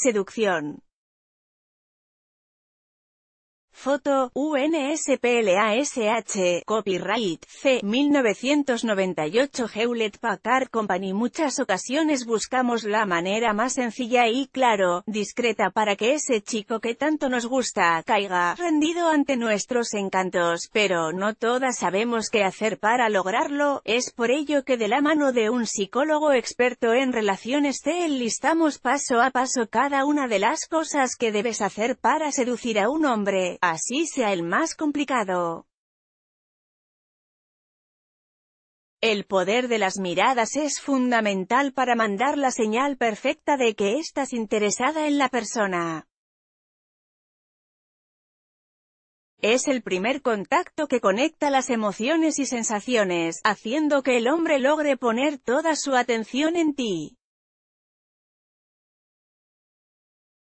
Seducción. Foto, UNSPLASH, Copyright, C. 1998 Hewlett Packard Company. Muchas ocasiones buscamos la manera más sencilla y, claro, discreta para que ese chico que tanto nos gusta, caiga, rendido ante nuestros encantos, pero no todas sabemos qué hacer para lograrlo, es por ello que de la mano de un psicólogo experto en relaciones te enlistamos paso a paso cada una de las cosas que debes hacer para seducir a un hombre, así sea el más complicado. El poder de las miradas es fundamental para mandar la señal perfecta de que estás interesada en la persona. Es el primer contacto que conecta las emociones y sensaciones, haciendo que el hombre logre poner toda su atención en ti.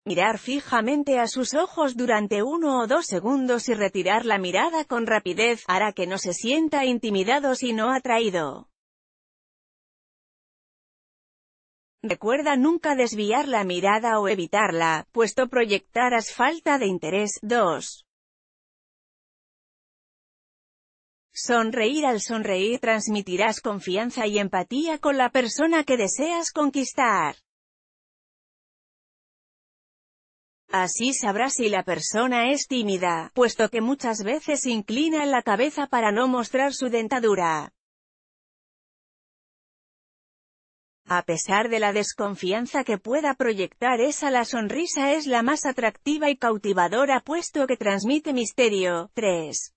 Mirar fijamente a sus ojos durante uno o dos segundos y retirar la mirada con rapidez, hará que no se sienta intimidado sino atraído. Recuerda nunca desviar la mirada o evitarla, puesto proyectarás falta de interés. 2. Sonreír al sonreír transmitirás confianza y empatía con la persona que deseas conquistar. Así sabrás si la persona es tímida, puesto que muchas veces inclina la cabeza para no mostrar su dentadura. A pesar de la desconfianza que pueda proyectar esa la sonrisa es la más atractiva y cautivadora puesto que transmite misterio. 3.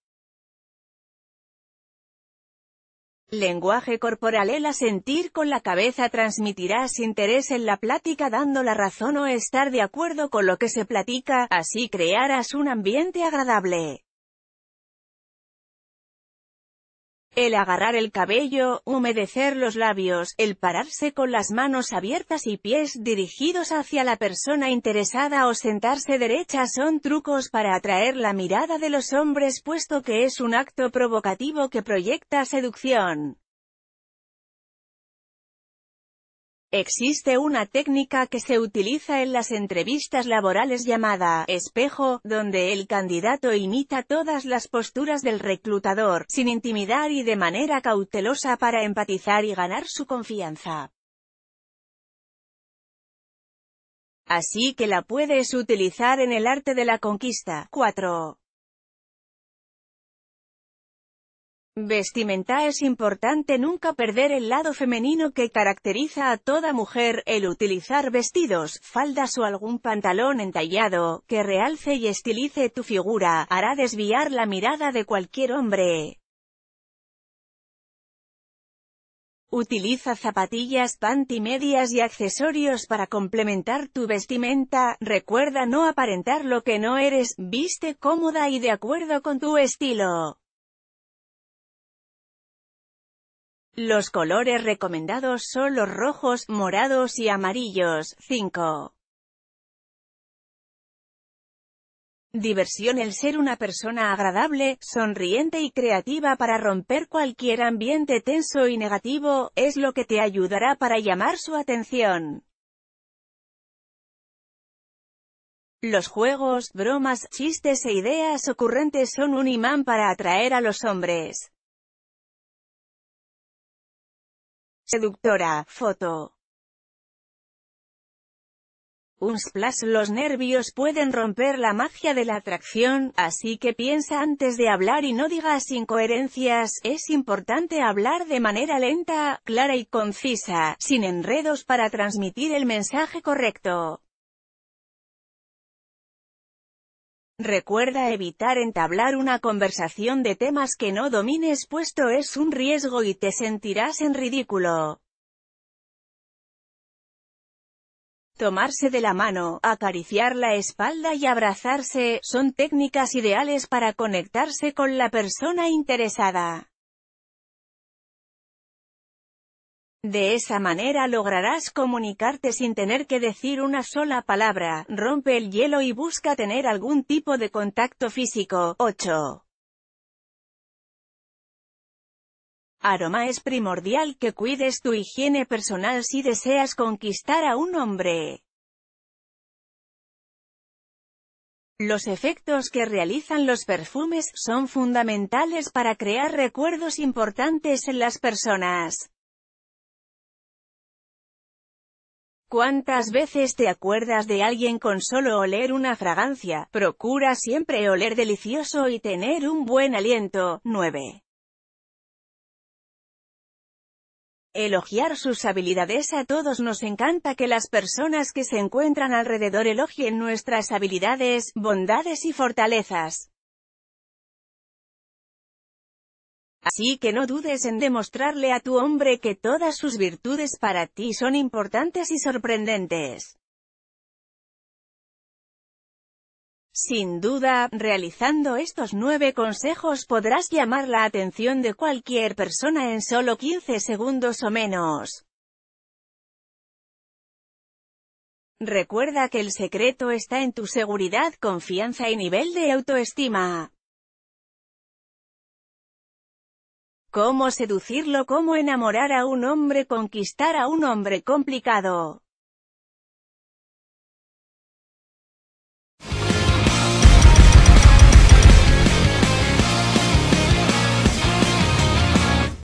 Lenguaje corporal El asentir con la cabeza transmitirás interés en la plática dando la razón o estar de acuerdo con lo que se platica, así crearás un ambiente agradable. El agarrar el cabello, humedecer los labios, el pararse con las manos abiertas y pies dirigidos hacia la persona interesada o sentarse derecha son trucos para atraer la mirada de los hombres puesto que es un acto provocativo que proyecta seducción. Existe una técnica que se utiliza en las entrevistas laborales llamada espejo, donde el candidato imita todas las posturas del reclutador, sin intimidar y de manera cautelosa para empatizar y ganar su confianza. Así que la puedes utilizar en el arte de la conquista. 4. Vestimenta es importante nunca perder el lado femenino que caracteriza a toda mujer, el utilizar vestidos, faldas o algún pantalón entallado, que realce y estilice tu figura, hará desviar la mirada de cualquier hombre. Utiliza zapatillas, panty medias y accesorios para complementar tu vestimenta, recuerda no aparentar lo que no eres, viste cómoda y de acuerdo con tu estilo. Los colores recomendados son los rojos, morados y amarillos. 5. Diversión El ser una persona agradable, sonriente y creativa para romper cualquier ambiente tenso y negativo, es lo que te ayudará para llamar su atención. Los juegos, bromas, chistes e ideas ocurrentes son un imán para atraer a los hombres. Seductora, foto. Un splash Los nervios pueden romper la magia de la atracción, así que piensa antes de hablar y no digas incoherencias, es importante hablar de manera lenta, clara y concisa, sin enredos para transmitir el mensaje correcto. Recuerda evitar entablar una conversación de temas que no domines puesto es un riesgo y te sentirás en ridículo. Tomarse de la mano, acariciar la espalda y abrazarse, son técnicas ideales para conectarse con la persona interesada. De esa manera lograrás comunicarte sin tener que decir una sola palabra, rompe el hielo y busca tener algún tipo de contacto físico. 8. Aroma es primordial que cuides tu higiene personal si deseas conquistar a un hombre. Los efectos que realizan los perfumes son fundamentales para crear recuerdos importantes en las personas. ¿Cuántas veces te acuerdas de alguien con solo oler una fragancia? Procura siempre oler delicioso y tener un buen aliento. 9. Elogiar sus habilidades A todos nos encanta que las personas que se encuentran alrededor elogien nuestras habilidades, bondades y fortalezas. Así que no dudes en demostrarle a tu hombre que todas sus virtudes para ti son importantes y sorprendentes. Sin duda, realizando estos nueve consejos podrás llamar la atención de cualquier persona en solo 15 segundos o menos. Recuerda que el secreto está en tu seguridad, confianza y nivel de autoestima. Cómo seducirlo, cómo enamorar a un hombre, conquistar a un hombre complicado.